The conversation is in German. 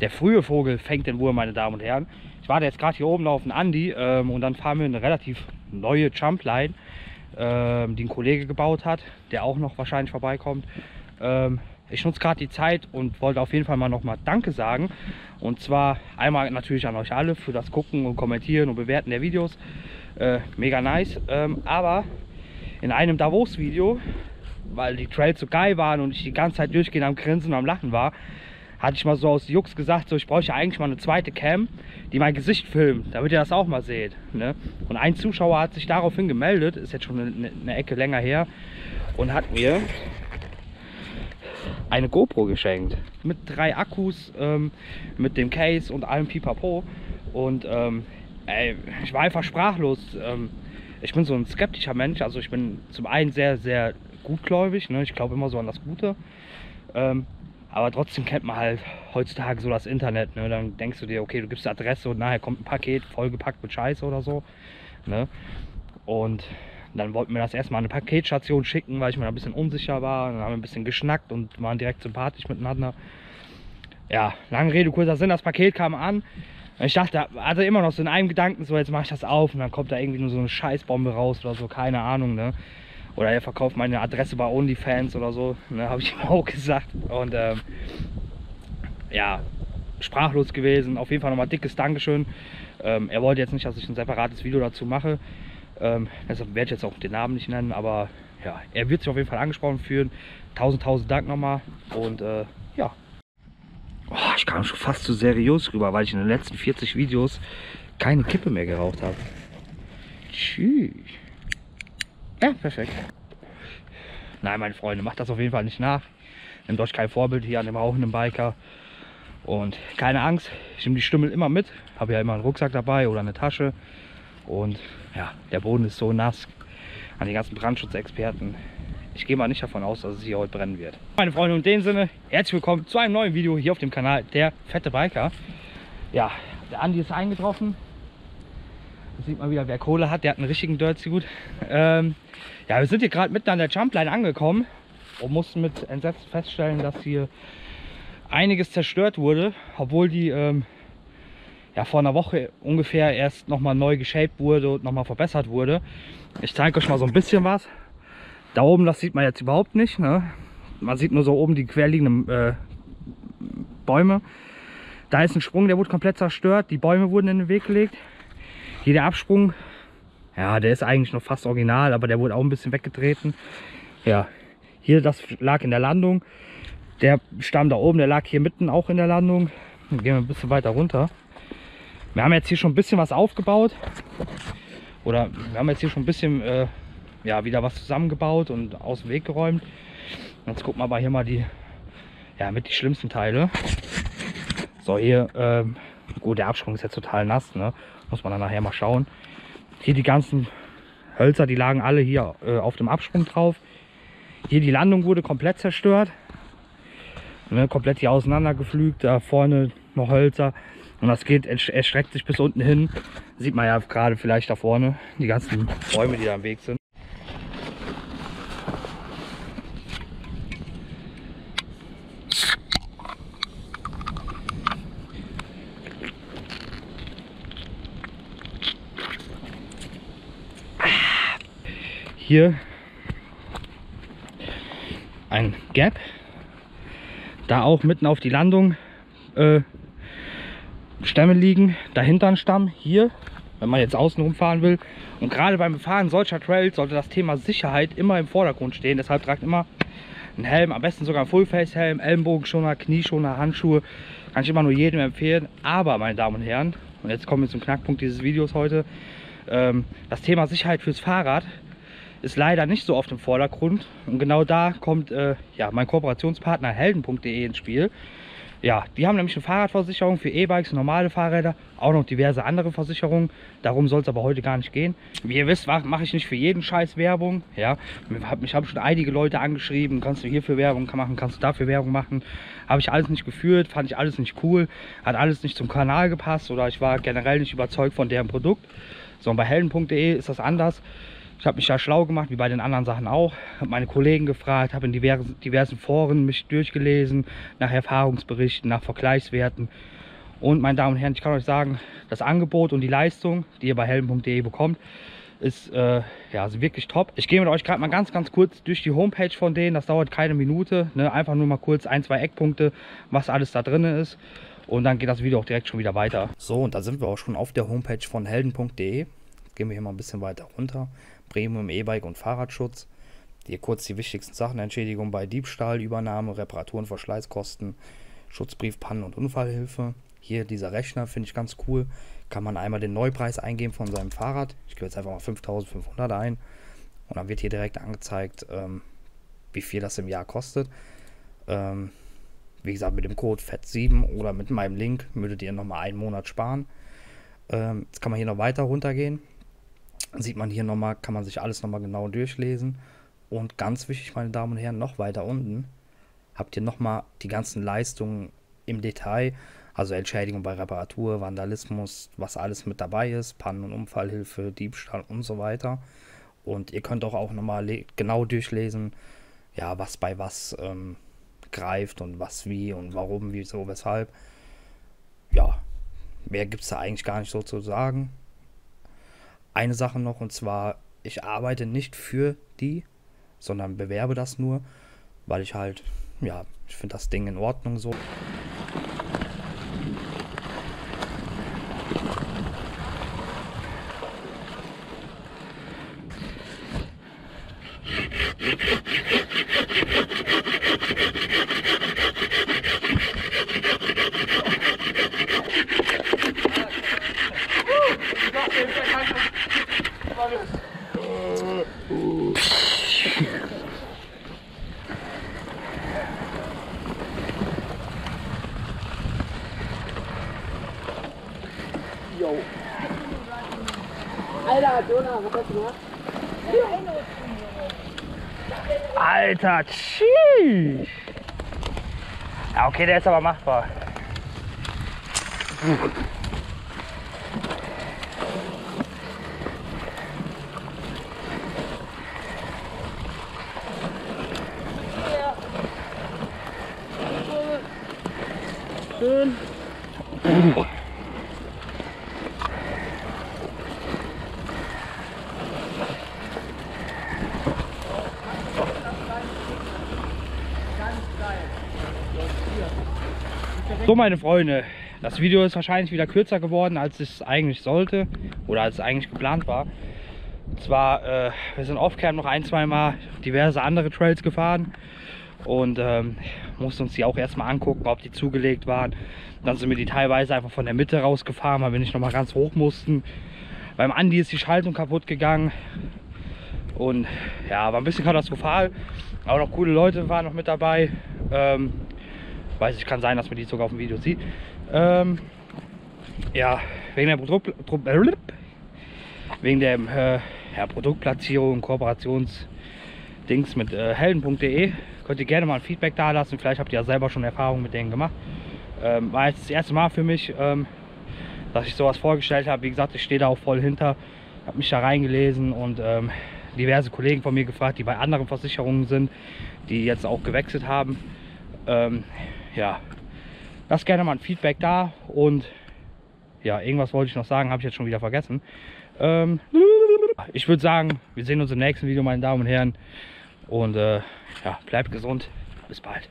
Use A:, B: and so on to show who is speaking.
A: der frühe Vogel fängt den Wurm, meine Damen und Herren. Ich warte jetzt gerade hier oben auf den Andi ähm, und dann fahren wir eine relativ neue Jumpline, ähm, die ein Kollege gebaut hat, der auch noch wahrscheinlich vorbeikommt. Ähm, ich nutze gerade die Zeit und wollte auf jeden Fall mal nochmal Danke sagen. Und zwar einmal natürlich an euch alle für das Gucken und Kommentieren und Bewerten der Videos. Äh, mega nice. Ähm, aber in einem Davos-Video, weil die Trails so geil waren und ich die ganze Zeit durchgehend am Grinsen und am Lachen war, hatte ich mal so aus Jux gesagt, so ich bräuchte eigentlich mal eine zweite Cam, die mein Gesicht filmt, damit ihr das auch mal seht. Ne? Und ein Zuschauer hat sich daraufhin gemeldet, ist jetzt schon eine, eine Ecke länger her, und hat mir eine GoPro geschenkt. Mit drei Akkus, ähm, mit dem Case und allem Pipapo. Und ähm, ey, ich war einfach sprachlos. Ähm, ich bin so ein skeptischer Mensch. Also ich bin zum einen sehr, sehr gutgläubig. Ne? Ich glaube immer so an das Gute. Ähm, aber trotzdem kennt man halt heutzutage so das Internet. Ne? Dann denkst du dir, okay, du gibst die Adresse und nachher kommt ein Paket vollgepackt mit Scheiße oder so. Ne? Und dann wollten wir das erstmal an eine Paketstation schicken, weil ich mir ein bisschen unsicher war. Dann haben wir ein bisschen geschnackt und waren direkt sympathisch miteinander. Ja, lange Rede, kurzer Sinn, das Paket kam an. Ich dachte, hatte immer noch so in einem Gedanken, so jetzt mache ich das auf und dann kommt da irgendwie nur so eine Scheißbombe raus oder so, keine Ahnung. Ne? Oder er verkauft meine Adresse bei OnlyFans oder so, ne, habe ich ihm auch gesagt. Und ähm, ja, sprachlos gewesen. Auf jeden Fall nochmal dickes Dankeschön. Ähm, er wollte jetzt nicht, dass ich ein separates Video dazu mache. Ähm, deshalb werde ich jetzt auch den Namen nicht nennen, aber ja, er wird sich auf jeden Fall angesprochen fühlen. Tausend, tausend Dank nochmal und äh, ja. Oh, ich kam schon fast zu seriös rüber, weil ich in den letzten 40 Videos keine Kippe mehr geraucht habe. Tschüss. Ja, perfekt. Nein, meine Freunde, macht das auf jeden Fall nicht nach. Nehmt euch kein Vorbild hier an dem rauchenden Biker. Und keine Angst, ich nehme die Stümmel immer mit. Habe ja immer einen Rucksack dabei oder eine Tasche. Und ja, der Boden ist so nass. An die ganzen Brandschutzexperten. Ich gehe mal nicht davon aus, dass es hier heute brennen wird. Meine Freunde, in dem Sinne, herzlich willkommen zu einem neuen Video hier auf dem Kanal Der Fette Biker. Ja, der Andi ist eingetroffen. Da sieht man wieder, wer Kohle hat. Der hat einen richtigen Dirty-Gut. Ähm, ja, wir sind hier gerade mitten an der Jumpline angekommen und mussten mit Entsetzen feststellen, dass hier einiges zerstört wurde, obwohl die ähm, ja, vor einer Woche ungefähr erst nochmal neu geshaped wurde und nochmal verbessert wurde. Ich zeige euch mal so ein bisschen was. Da oben, das sieht man jetzt überhaupt nicht. Ne? Man sieht nur so oben die querliegenden äh, Bäume. Da ist ein Sprung, der wurde komplett zerstört. Die Bäume wurden in den Weg gelegt. Hier der Absprung, ja, der ist eigentlich noch fast original, aber der wurde auch ein bisschen weggetreten. Ja, hier, das lag in der Landung. Der Stamm da oben, der lag hier mitten auch in der Landung. Dann gehen wir ein bisschen weiter runter. Wir haben jetzt hier schon ein bisschen was aufgebaut. Oder wir haben jetzt hier schon ein bisschen äh, ja, wieder was zusammengebaut und aus dem Weg geräumt. Jetzt gucken wir aber hier mal die, ja, mit die schlimmsten Teile. So, hier, ähm, gut, der Absprung ist jetzt total nass, ne? Muss man dann nachher mal schauen. Hier die ganzen Hölzer, die lagen alle hier äh, auf dem Absprung drauf. Hier die Landung wurde komplett zerstört. Ne, komplett hier auseinandergepflügt. Da vorne noch Hölzer. Und das geht, erstreckt sich bis unten hin. Sieht man ja gerade vielleicht da vorne. Die ganzen Bäume, die da im Weg sind. Hier ein Gap. Da auch mitten auf die Landung äh, Stämme liegen. Dahinter ein Stamm. Hier, wenn man jetzt außen rumfahren will. Und gerade beim Befahren solcher Trails sollte das Thema Sicherheit immer im Vordergrund stehen. Deshalb tragt immer einen Helm, am besten sogar ein Fullface-Helm, Ellenbogenschoner, Knieschoner, Handschuhe. Kann ich immer nur jedem empfehlen. Aber, meine Damen und Herren, und jetzt kommen wir zum Knackpunkt dieses Videos heute. Ähm, das Thema Sicherheit fürs Fahrrad ist leider nicht so auf dem Vordergrund. Und genau da kommt äh, ja, mein Kooperationspartner helden.de ins Spiel. Ja, die haben nämlich eine Fahrradversicherung für E-Bikes, normale Fahrräder, auch noch diverse andere Versicherungen. Darum soll es aber heute gar nicht gehen. Wie ihr wisst, mache ich nicht für jeden Scheiß Werbung. Ja, mich haben schon einige Leute angeschrieben, kannst du hierfür Werbung machen, kannst du dafür Werbung machen. Habe ich alles nicht geführt, fand ich alles nicht cool, hat alles nicht zum Kanal gepasst oder ich war generell nicht überzeugt von deren Produkt. So, und bei helden.de ist das anders Ich habe mich da schlau gemacht, wie bei den anderen Sachen auch. Habe meine Kollegen gefragt, habe in diversen, diversen Foren mich durchgelesen, nach Erfahrungsberichten, nach Vergleichswerten. Und meine Damen und Herren, ich kann euch sagen, das Angebot und die Leistung, die ihr bei helm.de bekommt, ist äh, ja, also wirklich top. Ich gehe mit euch gerade mal ganz, ganz kurz durch die Homepage von denen. Das dauert keine Minute. Ne? Einfach nur mal kurz ein, zwei Eckpunkte, was alles da drin ist. Und dann geht das Video auch direkt schon wieder weiter. So, und da sind wir auch schon auf der Homepage von helden.de. Gehen wir hier mal ein bisschen weiter runter. Premium E-Bike und Fahrradschutz. Hier kurz die wichtigsten Sachen. Entschädigung bei Diebstahl, Übernahme, Reparaturen, Verschleißkosten, Schutzbrief, Pannen- und Unfallhilfe. Hier dieser Rechner finde ich ganz cool. Kann man einmal den Neupreis eingeben von seinem Fahrrad. Ich gebe jetzt einfach mal 5500 ein. Und dann wird hier direkt angezeigt, ähm, wie viel das im Jahr kostet. Ähm, wie gesagt, mit dem Code FET7 oder mit meinem Link würdet ihr nochmal einen Monat sparen. Ähm, jetzt kann man hier noch weiter runtergehen. Sieht man hier nochmal, kann man sich alles nochmal genau durchlesen. Und ganz wichtig, meine Damen und Herren, noch weiter unten habt ihr nochmal die ganzen Leistungen im Detail. Also Entschädigung bei Reparatur, Vandalismus, was alles mit dabei ist, Pannen- und Unfallhilfe, Diebstahl und so weiter. Und ihr könnt auch, auch nochmal genau durchlesen, ja, was bei was ähm, greift und was wie und warum, wieso, weshalb. Ja, mehr gibt es da eigentlich gar nicht so zu sagen. Eine Sache noch und zwar, ich arbeite nicht für die, sondern bewerbe das nur, weil ich halt, ja, ich finde das Ding in Ordnung so.
B: Jo. Alter, Jonah, was hast du gemacht?
A: Alter, tschüss. Ja, okay, der ist aber machbar. So, meine Freunde, das Video ist wahrscheinlich wieder kürzer geworden, als es eigentlich sollte oder als es eigentlich geplant war. Und zwar, äh, wir sind off-cam noch ein, zwei Mal diverse andere Trails gefahren und ähm, mussten uns die auch erstmal angucken, ob die zugelegt waren. Dann sind wir die teilweise einfach von der Mitte rausgefahren, weil wir nicht nochmal ganz hoch mussten. Beim Andi ist die Schaltung kaputt gegangen und ja, war ein bisschen katastrophal. Aber noch coole Leute waren noch mit dabei. Ähm, weiß ich, kann sein, dass man die sogar auf dem Video sieht. Ähm, ja, wegen der Produkt, Pro- wegen der äh, ja, Produktplatzierung, Kooperationsdings mit äh, helden.de könnt ihr gerne mal ein Feedback da lassen. Vielleicht habt ihr ja selber schon Erfahrungen mit denen gemacht. Ähm, war jetzt das erste Mal für mich, ähm, dass ich sowas vorgestellt habe. Wie gesagt, ich stehe da auch voll hinter, habe mich da reingelesen und ähm, diverse Kollegen von mir gefragt, die bei anderen Versicherungen sind, die jetzt auch gewechselt haben. Ähm, ja, lasst gerne mal ein Feedback da und ja, irgendwas wollte ich noch sagen, habe ich jetzt schon wieder vergessen. Ähm, ich würde sagen, wir sehen uns im nächsten Video, meine Damen und Herren. Und äh, ja, bleibt gesund. Bis bald.